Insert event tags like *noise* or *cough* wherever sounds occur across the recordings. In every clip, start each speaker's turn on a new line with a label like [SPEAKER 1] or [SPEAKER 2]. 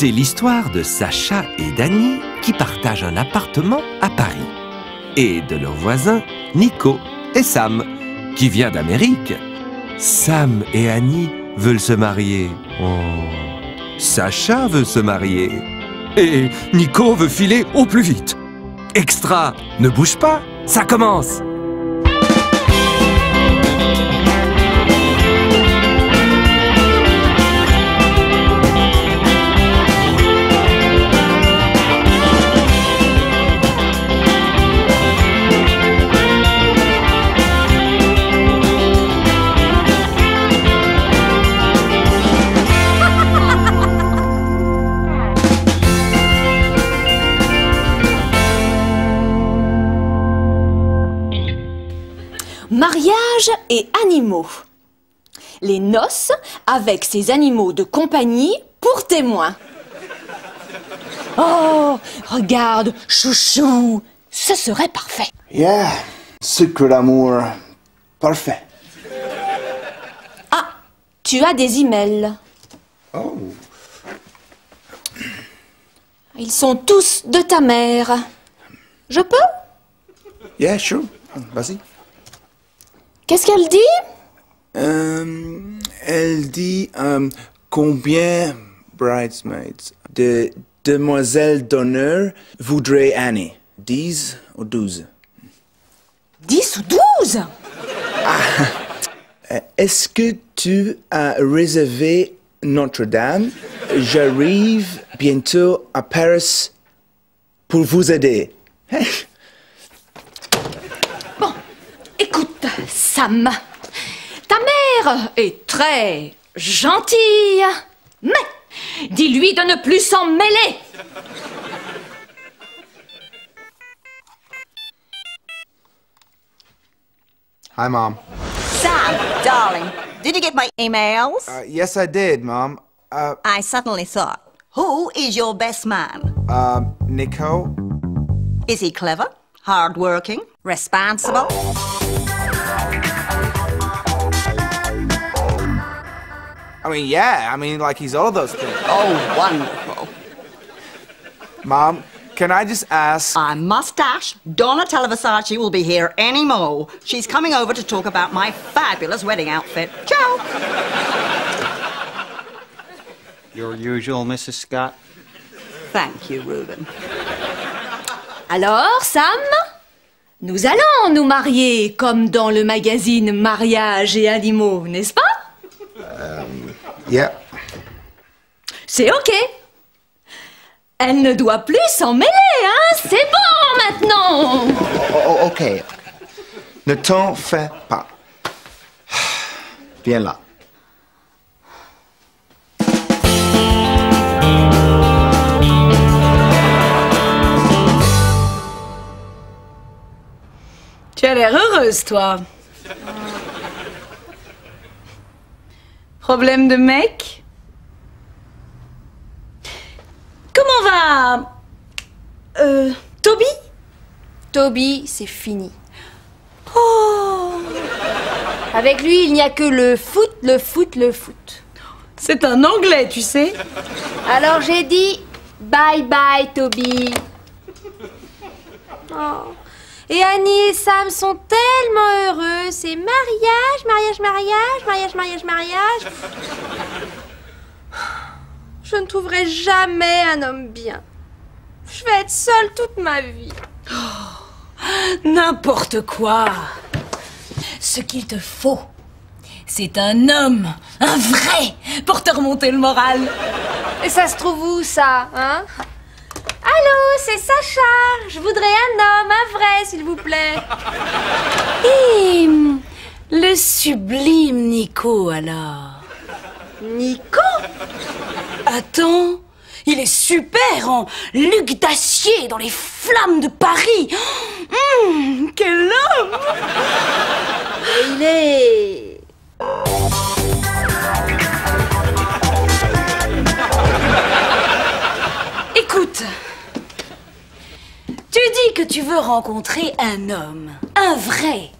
[SPEAKER 1] C'est l'histoire de Sacha et Dany qui partagent un appartement à Paris. Et de leurs voisins, Nico et Sam, qui vient d'Amérique. Sam et Annie veulent se marier. Oh. Sacha veut se marier. Et Nico veut filer au plus vite. Extra, ne bouge pas, ça commence
[SPEAKER 2] animaux. Les noces avec ces animaux de compagnie pour témoins. Oh, regarde, chouchou, ce serait parfait.
[SPEAKER 3] Yeah, sucre d'amour. Parfait.
[SPEAKER 2] Ah, tu as des emails.
[SPEAKER 3] Oh.
[SPEAKER 2] Ils sont tous de ta mère. Je peux?
[SPEAKER 3] Yeah, sure. Vas-y.
[SPEAKER 2] Qu'est-ce qu'elle dit?
[SPEAKER 3] Euh, elle dit euh, combien bridesmaids de demoiselles d'honneur voudrait Annie? 10 ou 12
[SPEAKER 2] 10 ou 12
[SPEAKER 3] Euh, *laughs* Est-ce que tu as réservé Notre-Dame? J'arrive bientôt à Paris pour vous aider.
[SPEAKER 2] Bon, écoute, Sam. Mère est très gentille, mais dis-lui de ne plus s'en mêler.
[SPEAKER 3] Hi, Mom.
[SPEAKER 4] Sam, darling, did you get my emails?
[SPEAKER 3] Uh, yes, I did, Mom. Uh,
[SPEAKER 4] I suddenly thought, who is your best man?
[SPEAKER 3] uh, Nico?
[SPEAKER 4] Is he clever, hardworking, responsible?
[SPEAKER 3] I mean, yeah, I mean, like, he's all those things.
[SPEAKER 4] Oh, wonderful.
[SPEAKER 3] Mom, can I just ask?
[SPEAKER 4] My mustache, Donatella Versace, will be here any more. She's coming over to talk about my fabulous wedding outfit. Ciao!
[SPEAKER 5] Your usual, Mrs. Scott?
[SPEAKER 4] Thank you, Reuben.
[SPEAKER 2] Alors, Sam Nous allons nous marier comme dans le magazine Mariage et animaux, n'est-ce pas
[SPEAKER 3] Yeah.
[SPEAKER 2] C'est ok. Elle ne doit plus s'en mêler, hein C'est bon maintenant
[SPEAKER 3] Oh, oh, ok. Ne t'en fais pas. Viens là.
[SPEAKER 2] Tu as l'air heureuse, toi. Problème de mec Comment va? Euh. Toby? Toby, c'est fini. Oh Avec lui, il n'y a que le foot, le foot, le foot.
[SPEAKER 6] C'est un anglais, tu sais.
[SPEAKER 2] Alors j'ai dit bye bye, Toby. Oh. Et Annie et Sam sont tellement heureux. C'est mariage, mariage, mariage, mariage, mariage, mariage. Je ne trouverai jamais un homme bien. Je vais être seule toute ma vie.
[SPEAKER 6] N'importe quoi. Ce qu'il te faut, c'est un homme, un vrai, pour te remonter le moral.
[SPEAKER 2] Et ça se trouve où, ça, hein? Allô, c'est Sacha. Je voudrais un homme, un vrai, s'il vous plaît. *laughs*
[SPEAKER 6] Et le sublime Nico, alors.
[SPEAKER 2] Nico?
[SPEAKER 6] Attends, il est super en Luc d'acier dans les flammes de Paris. Hum, quel homme
[SPEAKER 2] Et il est...
[SPEAKER 6] tu dis que tu veux rencontrer un homme, un vrai.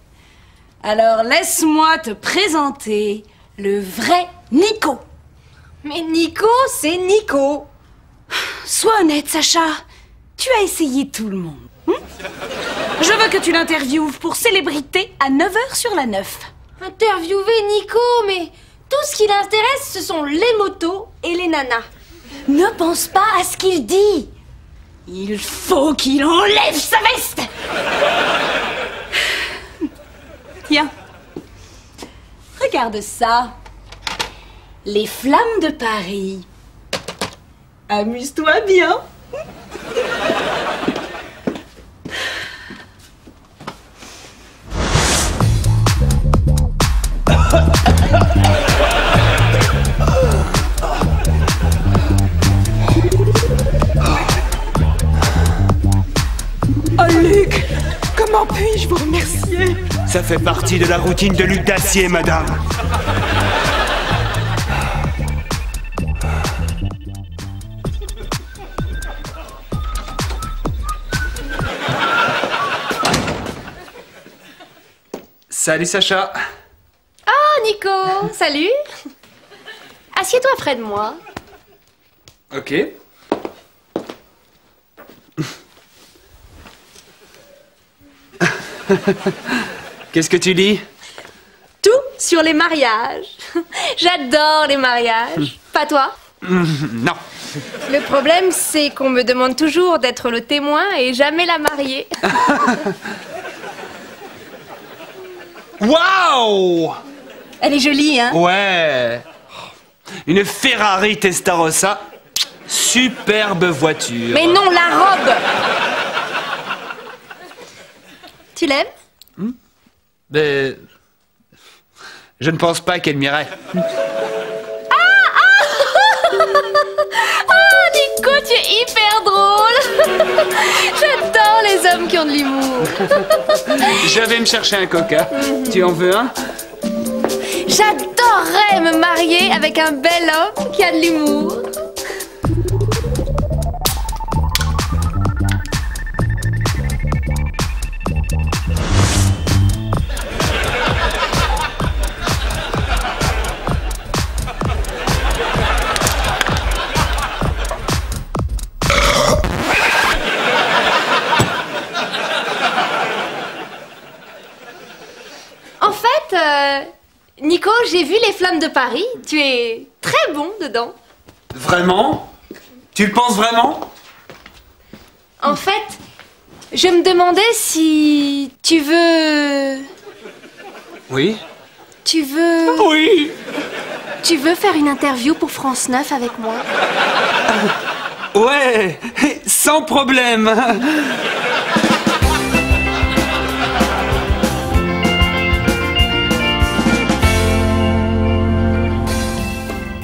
[SPEAKER 6] Alors laisse-moi te présenter le vrai Nico.
[SPEAKER 2] Mais Nico, c'est Nico.
[SPEAKER 6] sois honnête, Sacha. Tu as essayé tout le monde. hein Je veux que tu l'interviewes pour célébrité à 9h sur la 9.
[SPEAKER 2] Interviewer Nico, mais tout ce qui l'intéresse, ce sont les motos et les nanas.
[SPEAKER 6] Ne pense pas à ce qu'il dit. Il faut qu'il enlève sa veste. Tiens. Regarde ça. Les flammes de Paris. Amuse-toi bien. Oh Luc, comment puis-je vous remercier?
[SPEAKER 7] Ça fait partie de la routine de Luc d'Acier, madame.
[SPEAKER 8] Salut Sacha
[SPEAKER 2] Ah, Nico, salut Assieds-toi près de moi.
[SPEAKER 8] Ok. *laughs* Qu'est-ce que tu lis?
[SPEAKER 2] Tout sur les mariages. *laughs* J'adore les mariages. Pas toi? *laughs*
[SPEAKER 8] Non.
[SPEAKER 2] Le problème, c'est qu'on me demande toujours d'être le témoin et jamais la mariée.
[SPEAKER 8] Waouh
[SPEAKER 2] Elle est jolie, hein?
[SPEAKER 8] Ouais Une Ferrari Testarossa. Superbe voiture.
[SPEAKER 2] Mais non, la robe Tu l'aimes
[SPEAKER 8] Mais... Je ne pense pas qu'elle m'irait.
[SPEAKER 2] Oh, *laughs* Nico, tu es hyper drôle *laughs* J'adore les hommes qui ont de l'humour. *laughs*
[SPEAKER 8] Je vais me chercher un coca. Tu en veux un?
[SPEAKER 2] J'adorerais me marier avec un bel homme qui a de l'humour. J'ai vu les flammes de Paris? Tu es très bon dedans.
[SPEAKER 8] Vraiment? Tu le penses vraiment?
[SPEAKER 2] En fait, je me demandais si tu veux.
[SPEAKER 8] Oui.
[SPEAKER 2] Tu veux.
[SPEAKER 8] Oui
[SPEAKER 2] Tu veux faire une interview pour France 9 avec moi?
[SPEAKER 8] Ouais Sans problème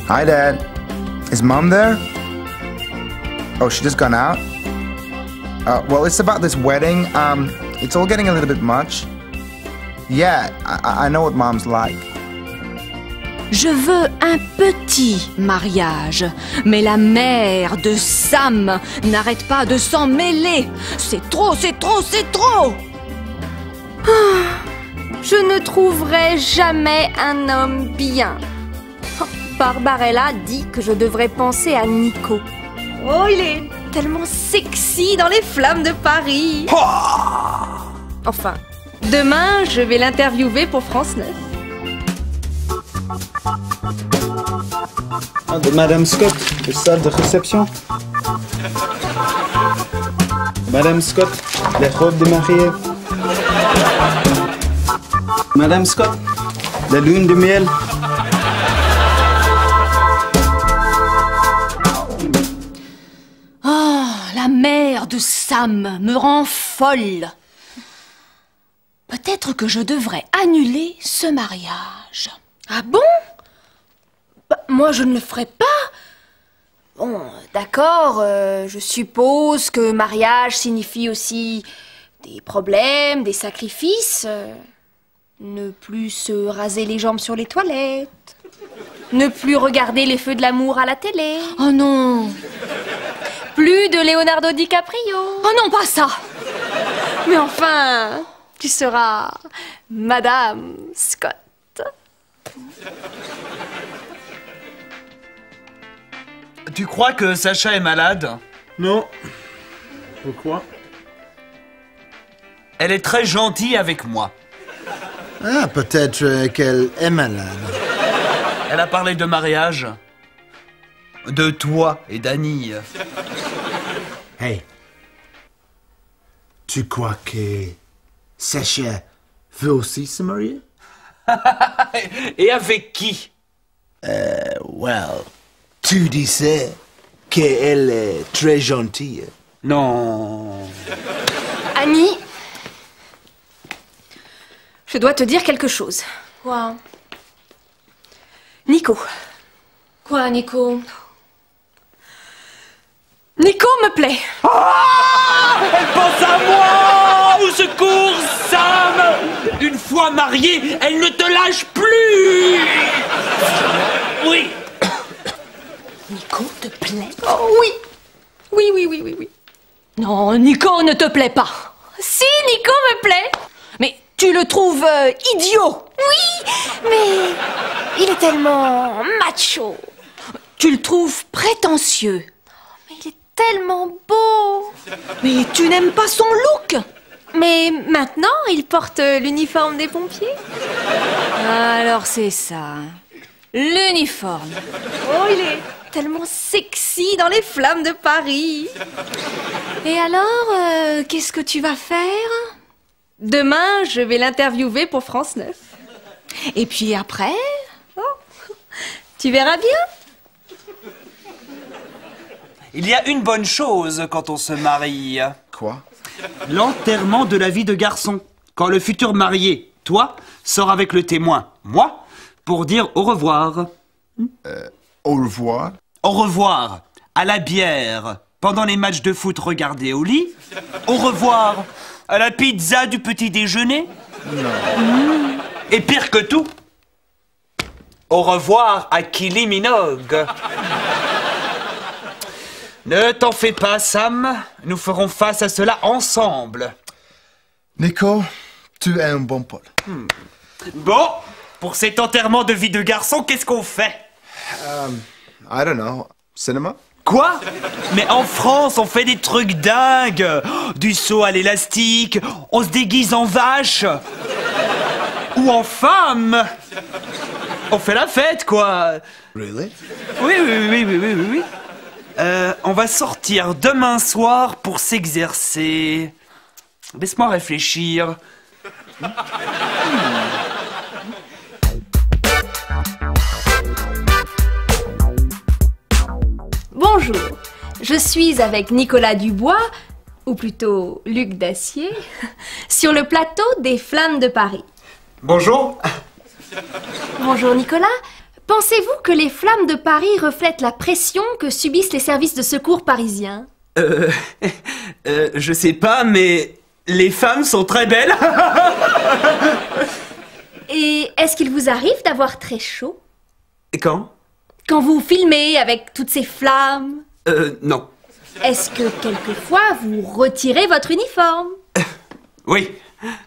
[SPEAKER 3] Hi, Dad. Is Mom there? Oh, she just gone out? Uh, well, it's about this wedding. Um, it's all getting a little bit much. Yeah, I, I know what Mom's like.
[SPEAKER 6] Je veux un petit mariage, mais la mère de Sam n'arrête pas de s'en mêler. C'est trop, c'est trop, c'est trop
[SPEAKER 2] Je ne trouverai jamais un homme bien. Barbarella dit que je devrais penser à Nico. Oh, il est tellement sexy dans les flammes de Paris. Enfin, demain, je vais l'interviewer pour France 9.
[SPEAKER 5] Ah, de Madame Scott, de salle de réception. Madame Scott, les robes de mariée. Madame Scott, la lune de miel.
[SPEAKER 6] Sam me rend folle. Peut-être que je devrais annuler ce mariage.
[SPEAKER 2] Ah bon? Bah, Moi, je ne le ferai pas. Bon, d'accord, euh, je suppose que mariage signifie aussi des problèmes, des sacrifices. euh, ne plus se raser les jambes sur les toilettes. Ne plus regarder les feux de l'amour à la télé.
[SPEAKER 6] Oh non
[SPEAKER 2] Plus de Leonardo DiCaprio.
[SPEAKER 6] Oh non, pas ça
[SPEAKER 2] Mais enfin, tu seras Madame Scott.
[SPEAKER 8] Tu crois que Sacha est malade?
[SPEAKER 5] Non. Pourquoi?
[SPEAKER 8] Elle est très gentille avec moi.
[SPEAKER 9] Ah, peut-être euh, qu'elle est malade.
[SPEAKER 8] Elle a parlé de mariage. De toi et d'Annie.
[SPEAKER 9] Hey. Tu crois que Sacha veut aussi se marier? *laughs*
[SPEAKER 8] Et avec qui?
[SPEAKER 3] Well, tu disais qu'elle est très gentille.
[SPEAKER 8] Non.
[SPEAKER 2] Annie, je dois te dire quelque chose.
[SPEAKER 6] Quoi?
[SPEAKER 2] Nico.
[SPEAKER 6] Quoi, Nico?
[SPEAKER 2] Nico me plaît.
[SPEAKER 8] Elle pense à moi Au secours, Sam Une fois mariée, elle ne te lâche plus Oui
[SPEAKER 2] Nico te plaît? Oh oui. Oui, oui, oui, oui, oui.
[SPEAKER 6] Non, Nico ne te plaît pas.
[SPEAKER 2] Si, Nico me plaît.
[SPEAKER 6] Mais tu le trouves euh, idiot.
[SPEAKER 2] Oui, mais il est tellement macho.
[SPEAKER 6] Tu le trouves prétentieux.
[SPEAKER 2] Tellement beau.
[SPEAKER 6] Mais tu n'aimes pas son look?
[SPEAKER 2] Mais maintenant, il porte l'uniforme des pompiers.
[SPEAKER 6] Alors c'est ça. L'uniforme.
[SPEAKER 2] Oh, il est tellement sexy dans les flammes de Paris.
[SPEAKER 6] Et alors, euh, qu'est-ce que tu vas faire?
[SPEAKER 2] Demain, je vais l'interviewer pour France 9.
[SPEAKER 6] Et puis après?
[SPEAKER 2] Tu verras bien.
[SPEAKER 8] Il y a une bonne chose quand on se marie.
[SPEAKER 10] Quoi?
[SPEAKER 8] L'enterrement de la vie de garçon. Quand le futur marié, toi, sort avec le témoin, moi, pour dire au revoir.
[SPEAKER 10] Au revoir.
[SPEAKER 8] Au revoir à la bière pendant les matchs de foot regardés au lit. Au revoir à la pizza du petit déjeuner. Mmh. Et pire que tout, au revoir à Kylie Minogue. Ne t'en fais pas, Sam. Nous ferons face à cela ensemble.
[SPEAKER 10] Nico, tu es un bon pote.
[SPEAKER 8] Bon, pour cet enterrement de vie de garçon, qu'est-ce qu'on fait?
[SPEAKER 10] I don't know. Cinéma
[SPEAKER 8] Quoi? Mais en France, on fait des trucs dingues Du saut à l'élastique, on se déguise en vache Ou en femme On fait la fête, quoi
[SPEAKER 10] Really?
[SPEAKER 8] Oui, oui, oui, oui, oui, oui, oui. Euh, on va sortir demain soir pour s'exercer. Laisse-moi réfléchir.
[SPEAKER 2] Bonjour. Je suis avec Nicolas Dubois, ou plutôt Luc Dacier, *laughs* sur le plateau des Flammes de Paris.
[SPEAKER 8] Bonjour
[SPEAKER 2] Bonjour Nicolas. Pensez-vous que les Flammes de Paris reflètent la pression que subissent les services de secours parisiens?
[SPEAKER 8] Euh, *laughs* euh, je sais pas, mais les femmes sont très belles. *laughs*
[SPEAKER 2] Et est-ce qu'il vous arrive d'avoir très chaud?
[SPEAKER 8] Quand?
[SPEAKER 2] Quand vous filmez avec toutes ces flammes?
[SPEAKER 8] Euh, non.
[SPEAKER 2] Est-ce que quelquefois vous retirez votre uniforme? *laughs*
[SPEAKER 8] Oui.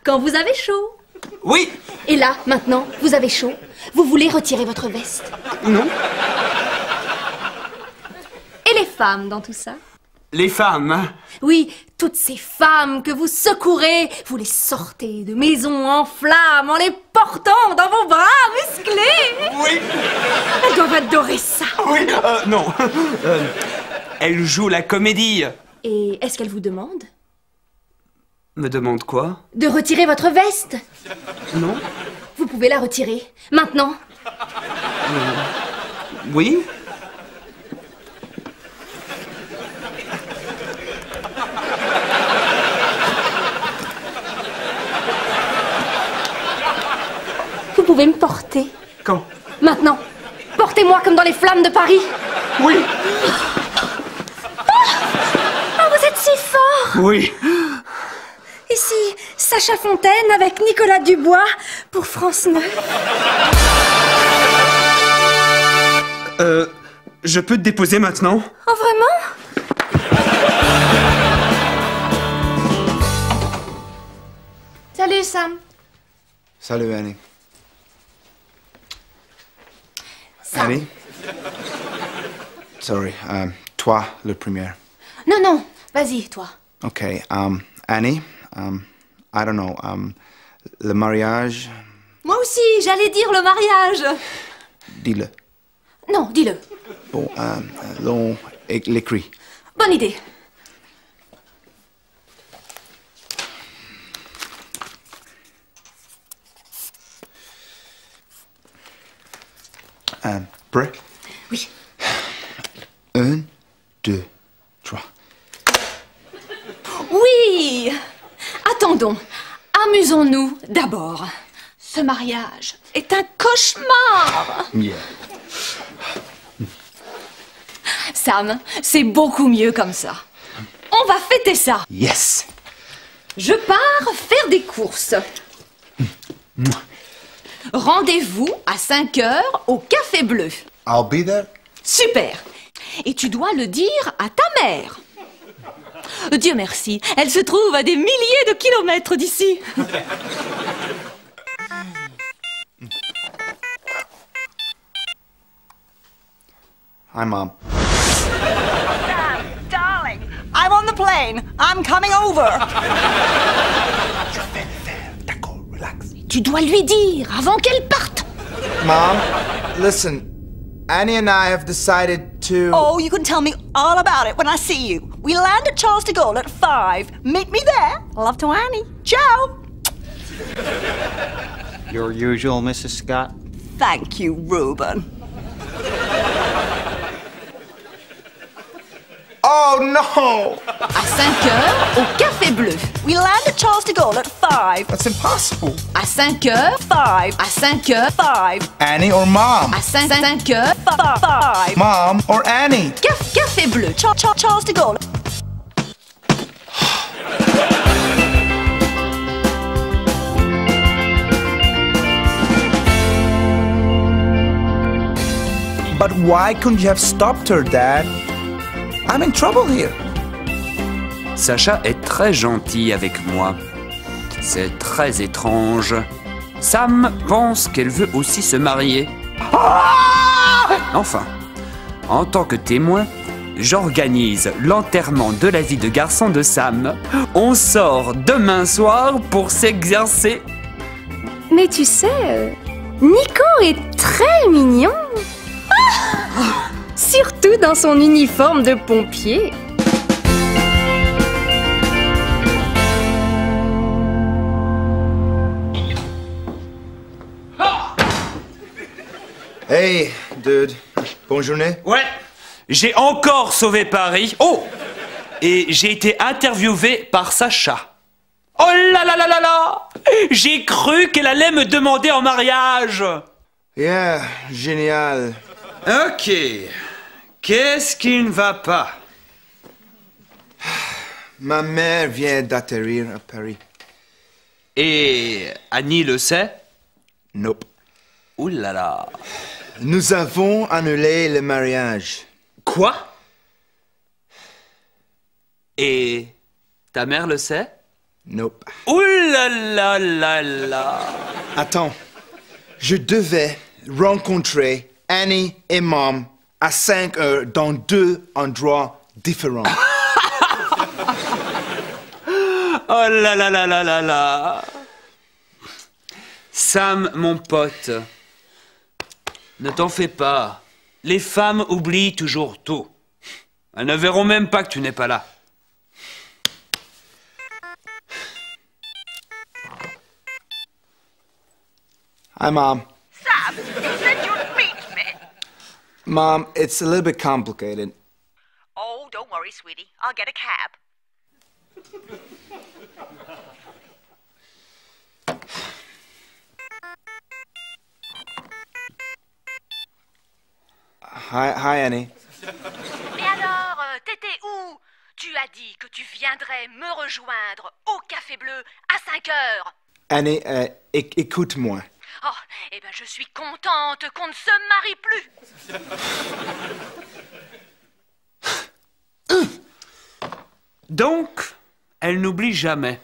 [SPEAKER 2] Quand vous avez chaud?
[SPEAKER 8] Oui.
[SPEAKER 2] Et là, maintenant, vous avez chaud? Vous voulez retirer votre veste
[SPEAKER 8] Non.
[SPEAKER 2] Et les femmes dans tout ça
[SPEAKER 8] Les femmes.
[SPEAKER 2] Oui, toutes ces femmes que vous secourez, vous les sortez de maisons en flammes en les portant dans vos bras musclés
[SPEAKER 8] Oui.
[SPEAKER 2] Elles doivent adorer ça
[SPEAKER 8] Oui. Euh, non. Euh, elle joue la comédie.
[SPEAKER 2] Et est-ce qu'elles vous demandent
[SPEAKER 8] Me demande quoi?
[SPEAKER 2] De retirer votre veste?
[SPEAKER 8] Non.
[SPEAKER 2] Vous pouvez la retirer, maintenant.
[SPEAKER 8] Oui.
[SPEAKER 2] Vous pouvez me porter,
[SPEAKER 8] Quand?
[SPEAKER 2] Maintenant. Portez-moi comme dans les flammes de Paris.
[SPEAKER 8] Oui.
[SPEAKER 2] Oh, vous êtes si fort.
[SPEAKER 8] Oui.
[SPEAKER 2] Ici, Sacha Fontaine avec Nicolas Dubois pour France 9.
[SPEAKER 8] Euh, je peux te déposer maintenant?
[SPEAKER 2] Oh, vraiment? Salut, Sam.
[SPEAKER 10] Salut Annie.
[SPEAKER 2] Sam.
[SPEAKER 10] Annie? Sorry, um, toi le premier.
[SPEAKER 2] Non, non, vas-y, toi.
[SPEAKER 3] Okay, um, Annie, um, I don't know, um, le mariage,
[SPEAKER 2] Moi aussi, j'allais dire le mariage.
[SPEAKER 3] dis-le.
[SPEAKER 2] Non, dis-le.
[SPEAKER 3] Bon, euh, l'on é- l'écrit.
[SPEAKER 2] Bonne idée.
[SPEAKER 3] Euh, prêt?
[SPEAKER 2] Oui.
[SPEAKER 3] Un, deux, trois.
[SPEAKER 2] Oui Attendons, amusons-nous d'abord. Ce mariage est un cauchemar
[SPEAKER 3] Yeah.
[SPEAKER 2] Sam, c'est beaucoup mieux comme ça. On va fêter ça.
[SPEAKER 3] Yes!
[SPEAKER 2] Je pars faire des courses. Rendez-vous à 5 heures au Café Bleu.
[SPEAKER 3] I'll be there.
[SPEAKER 2] Super Et tu dois le dire à ta mère. Dieu merci, elle se trouve à des milliers de kilomètres d'ici.
[SPEAKER 3] Hi, Mom.
[SPEAKER 4] Darling, I'm on the plane. I'm coming over.
[SPEAKER 11] D'accord, relax.
[SPEAKER 2] Tu dois lui dire avant qu'elle parte.
[SPEAKER 3] Mom, listen. Annie and I have decided to.
[SPEAKER 4] Oh, you can tell me all about it when I see you. We land at Charles de Gaulle at five. Meet me there. Love to Annie. Ciao.
[SPEAKER 5] Your usual, Mrs. Scott.
[SPEAKER 4] Thank you, Reuben.
[SPEAKER 3] Oh no!
[SPEAKER 2] À 5 heures au Café Bleu.
[SPEAKER 4] We land at Charles de Gaulle at five.
[SPEAKER 3] That's impossible.
[SPEAKER 2] À 5 heures,
[SPEAKER 4] Five.
[SPEAKER 2] à 5 heures,
[SPEAKER 4] Five.
[SPEAKER 3] Annie or Mom?
[SPEAKER 2] à 5, heures,
[SPEAKER 4] Five. Five.
[SPEAKER 3] Mom or Annie?
[SPEAKER 2] Caf- Café Bleu.
[SPEAKER 4] Char- Char- Charles de Gaulle.
[SPEAKER 11] But why couldn't you have stopped her, Dad? I'm in trouble here.
[SPEAKER 12] Sacha est très gentil avec moi. C'est très étrange. Sam pense qu'elle veut aussi se marier. Enfin, en tant que témoin, j'organise l'enterrement de la vie de garçon de Sam. On sort demain soir pour s'exercer.
[SPEAKER 13] Mais tu sais, euh, Nico est très mignon. Ah Surtout dans son uniforme de pompier.
[SPEAKER 3] Hey, dude. Bonne journée.
[SPEAKER 8] Ouais, j'ai encore sauvé Paris. Oh Et j'ai été interviewé par Sacha. Oh là là là là là J'ai cru qu'elle allait me demander en mariage.
[SPEAKER 3] Yeah, génial.
[SPEAKER 8] Ok. Qu'est-ce qui ne va pas?
[SPEAKER 3] Ma mère vient d'atterrir à Paris.
[SPEAKER 8] Et Annie le sait?
[SPEAKER 3] Nope.
[SPEAKER 8] Ouh là là.
[SPEAKER 3] Nous avons annulé le mariage.
[SPEAKER 8] Quoi? Et ta mère le sait?
[SPEAKER 3] Nope.
[SPEAKER 8] Ouh là là là là.
[SPEAKER 3] Attends. Je devais rencontrer Annie et Mom à 5 heures dans deux endroits différents.
[SPEAKER 8] Oh là là là là là là. Sam, mon pote, ne t'en fais pas. Les femmes oublient toujours tout. Elles ne verront même pas que tu n'es pas là.
[SPEAKER 3] Hi, Mom.
[SPEAKER 4] Sam, you said you'd meet me.
[SPEAKER 3] Mom, it's a little bit complicated.
[SPEAKER 4] Oh, don't worry, sweetie. I'll get a cab.
[SPEAKER 3] Hi, hi, Annie.
[SPEAKER 2] Mais alors, euh, t'étais où? Tu as dit que tu viendrais me rejoindre au Café Bleu à 5 heures.
[SPEAKER 3] Annie, euh, éc- écoute-moi.
[SPEAKER 2] Oh, eh ben je suis contente qu'on ne se marie plus. *laughs*
[SPEAKER 8] Donc, elle n'oublie jamais.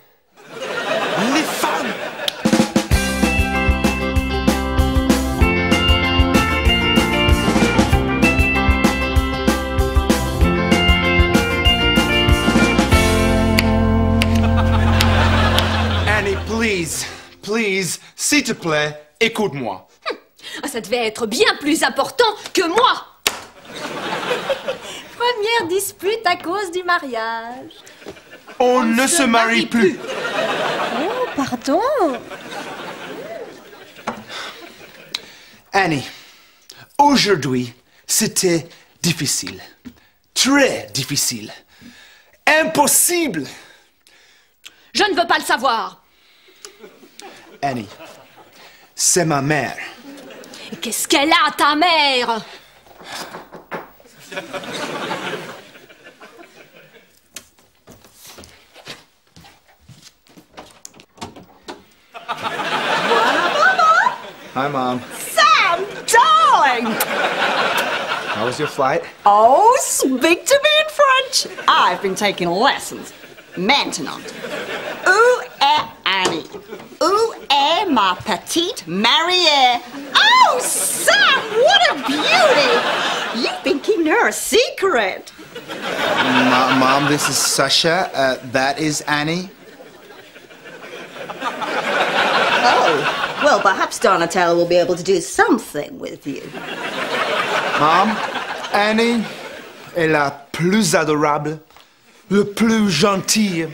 [SPEAKER 3] Please, please, s'il te plaît, écoute-moi.
[SPEAKER 6] Ah, Ça devait être bien plus important que moi
[SPEAKER 2] Première dispute à cause du mariage.
[SPEAKER 3] On, ne se marie plus.
[SPEAKER 2] Oh, pardon.
[SPEAKER 3] Annie, aujourd'hui, c'était difficile. Très difficile. Impossible.
[SPEAKER 6] Je ne veux pas le savoir
[SPEAKER 3] Annie, c'est ma mère.
[SPEAKER 6] Et qu'est-ce qu'elle a, ta mère
[SPEAKER 10] Hi, Mom.
[SPEAKER 4] Sam, darling!
[SPEAKER 10] How was your flight?
[SPEAKER 4] Oh, speak to me in French. I've been taking lessons. Maintenant. Où? Où est ma petite mariée? Oh, Sam, what a beauty! You've been keeping her a secret.
[SPEAKER 10] Ma- Mom, this is Sasha. Uh, that is Annie.
[SPEAKER 4] Oh, well, perhaps Donatello will be able to do something with you.
[SPEAKER 3] Mom, Annie est la plus adorable, le plus gentille,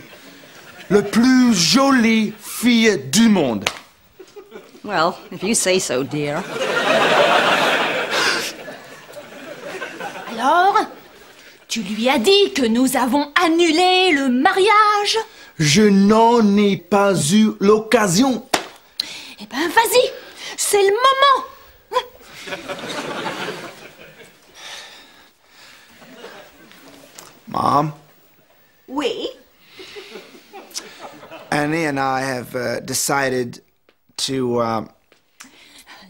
[SPEAKER 3] le plus jolie fille du monde.
[SPEAKER 4] Well, if you say so, dear.
[SPEAKER 6] Alors Tu lui as dit que nous avons annulé le mariage
[SPEAKER 3] Je n'en ai pas eu l'occasion.
[SPEAKER 6] Eh ben, vas-y C'est le moment
[SPEAKER 3] Mom,
[SPEAKER 4] Oui?
[SPEAKER 3] Annie and I have uh, decided to. Uh,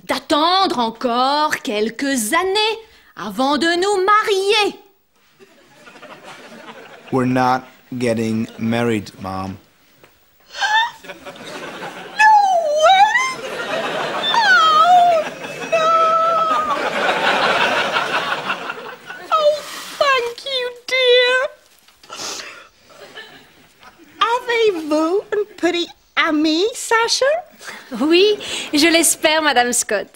[SPEAKER 6] D'attendre encore quelques années avant de nous marier
[SPEAKER 3] we're not getting married, Mom.
[SPEAKER 4] Thank you, dear. Petit ami, Sacha?
[SPEAKER 2] Oui, je l'espère, Madame Scott.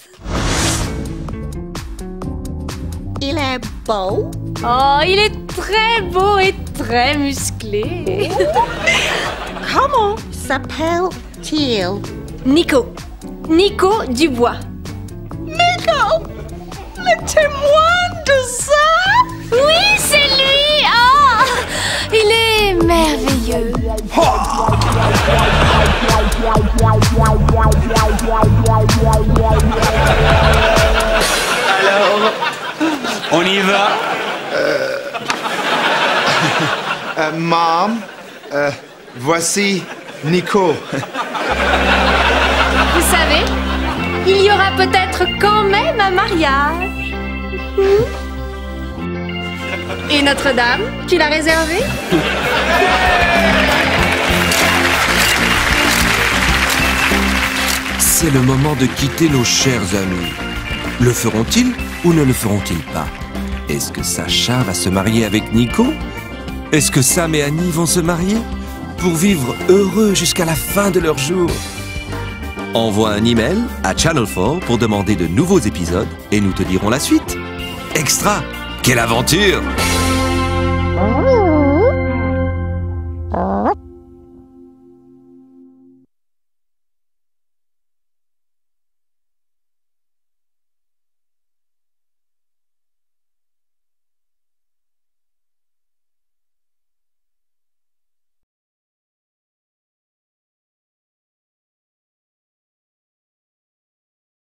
[SPEAKER 4] Il est beau.
[SPEAKER 2] Oh, il est très beau et très musclé. *laughs*
[SPEAKER 4] Comment s'appelle-t-il?
[SPEAKER 2] Nico. Nico Dubois.
[SPEAKER 4] Nico! Le témoin de ça?
[SPEAKER 2] Oui, c'est lui Oh Il est merveilleux
[SPEAKER 8] On y va
[SPEAKER 3] Uh, Mom, uh, voici Nico.
[SPEAKER 2] Vous savez, il y aura peut-être quand même un mariage. Et Notre-Dame, tu l'as réservé?
[SPEAKER 1] C'est le moment de quitter nos chers amis. Le feront-ils ou ne le feront-ils pas? Est-ce que Sacha va se marier avec Nico? Est-ce que Sam et Annie vont se marier Pour vivre heureux jusqu'à la fin de leur jour? Envoie un email à Channel 4 pour demander de nouveaux épisodes et nous te dirons la suite. Extra Quelle aventure